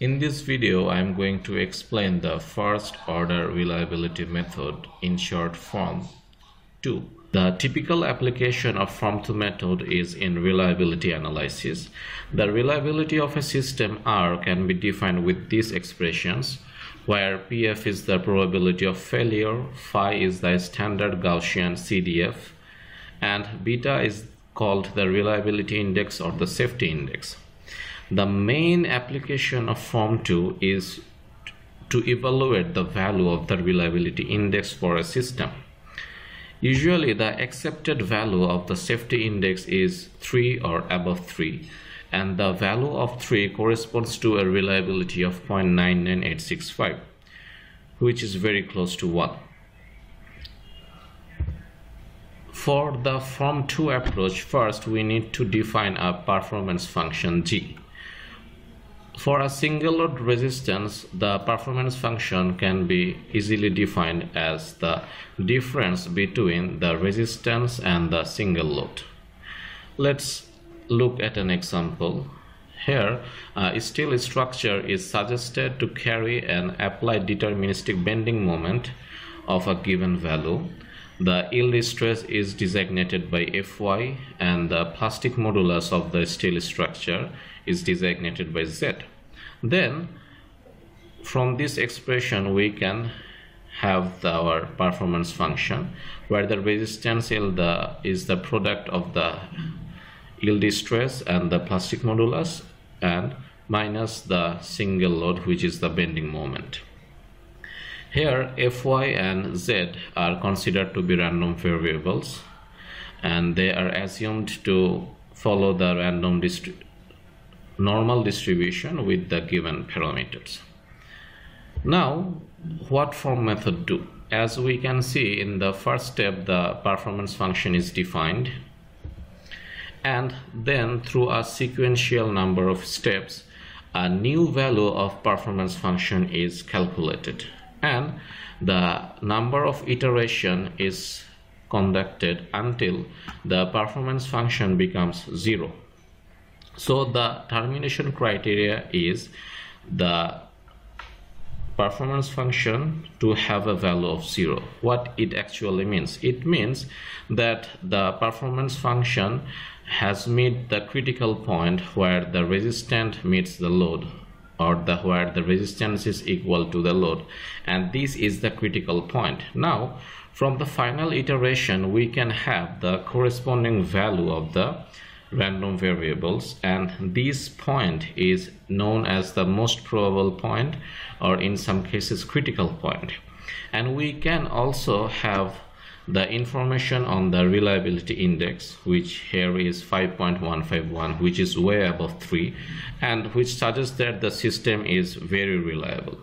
In this video, I am going to explain the first order reliability method in short form 2. The typical application of form 2 method is in reliability analysis. The reliability of a system R can be defined with these expressions where PF is the probability of failure, phi is the standard Gaussian CDF, and beta is called the reliability index or the safety index. The main application of Form 2 is to evaluate the value of the reliability index for a system. Usually the accepted value of the safety index is 3 or above 3 and the value of 3 corresponds to a reliability of 0.99865 which is very close to 1. For the form 2 approach, first we need to define a performance function G. For a single load resistance, the performance function can be easily defined as the difference between the resistance and the single load. Let's look at an example. Here, a steel structure is suggested to carry an applied deterministic bending moment of a given value the yield stress is designated by Fy and the plastic modulus of the steel structure is designated by Z. Then from this expression we can have the, our performance function where the resistance yield the, is the product of the yield stress and the plastic modulus and minus the single load which is the bending moment. Here Fy and Z are considered to be random variables and they are assumed to follow the random normal distribution with the given parameters. Now what form method do? As we can see in the first step the performance function is defined and then through a sequential number of steps a new value of performance function is calculated and the number of iteration is conducted until the performance function becomes zero. So the termination criteria is the performance function to have a value of zero. What it actually means? It means that the performance function has met the critical point where the resistant meets the load or the where the resistance is equal to the load. And this is the critical point. Now from the final iteration we can have the corresponding value of the random variables. And this point is known as the most probable point or in some cases critical point. And we can also have the information on the reliability index which here is 5.151 which is way above 3 and which suggests that the system is very reliable